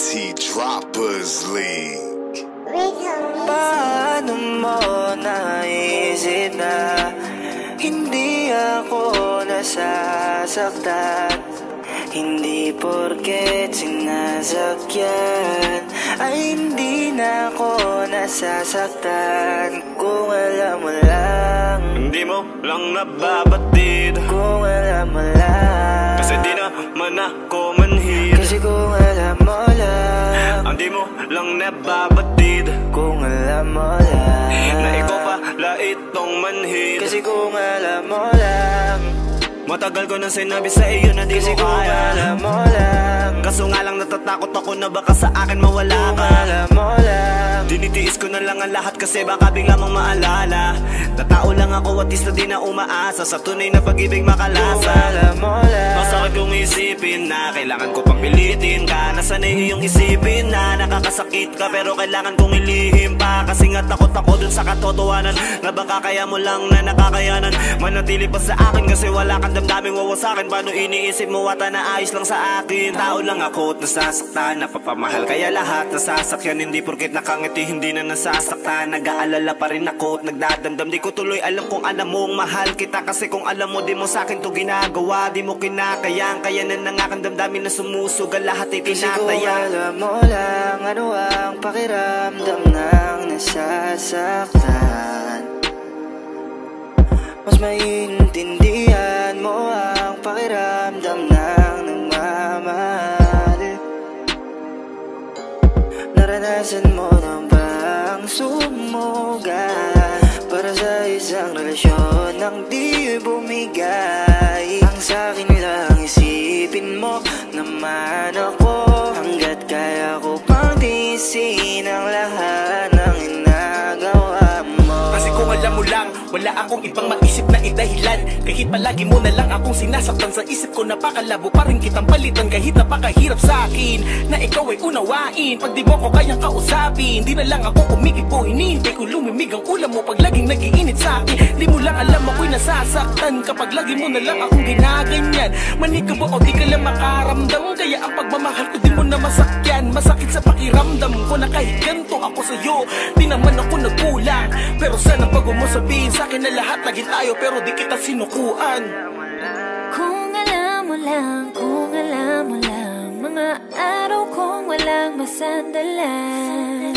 Droppers League. Paano mo naisip na Hindi ako nasasaktan Hindi porket sinasakyan Ay hindi na ako nasasaktan Kung alam mo lang. Hindi mo lang nababatid. Kung alam mo lang. Kasi di naman ako manhid Kasi kung alam mo lang. Ang di mo lang nababatid. Kung alam mo lang. Na ikaw pala itong manhid Kasi kung alam mo lang Matagal ko nang sinabi sa iyo na di Kasi ko kaya. alam mo lang. Kaso nga lang natatakot ako na baka sa akin mawala ka. alam mo lang. Dinitiis ko na lang ang lahat kasi baka bigla mong maalala. Na tao lang ako at isa din na umaasa Sa tunay na pag-ibig Kung makalasa alam mo lang. Masakit kong isipin na kailangan ko pang pilitin ka Nasanay iyong isipin na nakakasakit ka Pero kailangan kong ilihim pa. Kasi nga takot ako dun sa katotohanan Na baka kaya mo lang na nakakayanan. Manatili pa sa akin kasi wala kang damdaming wawasakin Paano iniisip mo ata na ayos lang sa akin? Tao lang ako at nasasaktan Napapamahal. Kaya lahat nasasakyan Hindi porket nakangiti hindi na nasasaktan. Nag-aalala pa rin ako at nagdadamdam. Di ko tuloy alam kung alam mong mahal kita. Kasi kung alam mo di mo sa akin to ginagawa. Di mo kinakayang kaya na nangakan damdamin na sumusugal Lahat ay Kasi kung tinataya alam mo lang Ano ang pakiramdam ng nasasaktan. Mas maintindihan mo ang pakiramdam ng nagmamahal. Naranasan mo na bang sumugal Para sa isang relasyon nang di bumigay? Ang sa'kin lang isipin mo naman ako tiisin ang lahat ng inagawa mo. Kasi kung alam mo lang, wala akong ibang maisip na idahilan. Kahit palagi mo na lang akong sinasaktan sa isip ko Napakalabo pa rin kitang palitan. Kahit napakahirap sa akin Na ikaw ay unawain. Pag di mo ko kayang kausapin Di na lang ako umikipo Hinihintay. Ko lumimig ang ulam mo Pag laging nagiinit sa akin Di mo lang alam nasasaktan Kapag lagi mo na lang akong ginaganyan Manig ka ba o di ka lang makaramdam? Kaya ang pagmamahal ko di mo na masakyan. Masakit sa pakiramdam ko na kahit ganito ako sa'yo Di naman ako nagkulang Pero sana pag mo sabihin sa akin na lahat Naging tayo pero di kita sinukuan. Kung alam mo lang, kung alam mo lang Mga araw kong walang masandalan.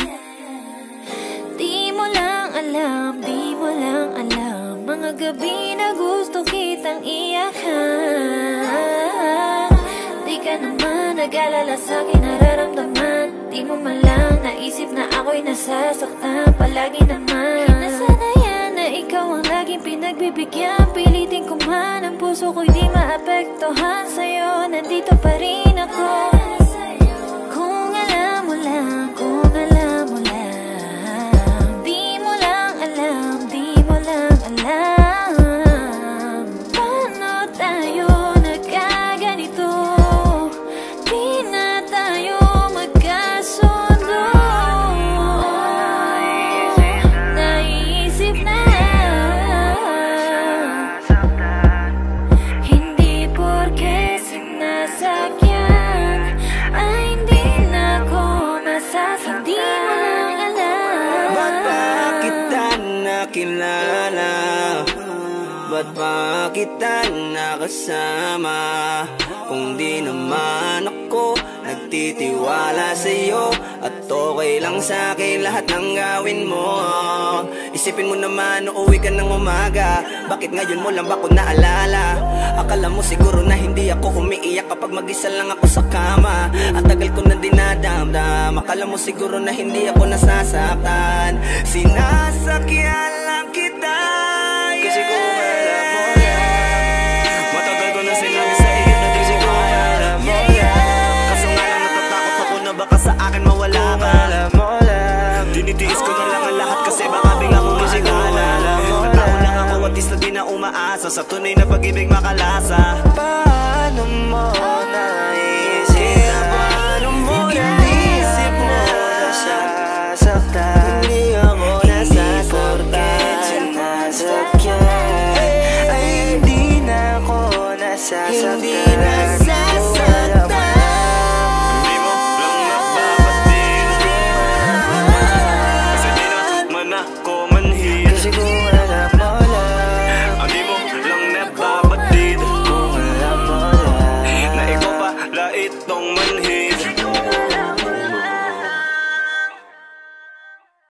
Di mo lang alam, di mo lang alam Mga gabi na gusto kitang iyakan Di ka naman nag-alala sa'kin nararamdaman. Di mo man lang naisip na ako'y nasasaktan. Palagi naman. Nasanayan na ikaw ang laging pinagbibigyan. Pilitin ko man ang puso ko'y di maapektuhan. Sa'yo, nandito pa rin ako nakilala? Ba't ba kita nakasama? Kung di naman ako nagtitiwala sa'yo. At okay lang sa'kin lahat ng gawin mo. Isipin mo naman, uuwi ka ng umaga. Bakit ngayon mo lang ba ako naalala? Akala mo siguro na hindi ako umiiyak Kapag mag-isa lang ako sa kama. At tagal ko na dinadamdam. Akala mo siguro na hindi ako nasasaktan. Sinasakyan lang kita na umaasa Sa tunay na pag-ibig makalasa. Paano mo naisip na Paano mo Hindi naisip na nasasaktan? Hindi ako Hindi nasasaktan. porket sinasakyan Ay hindi na ako nasasaktan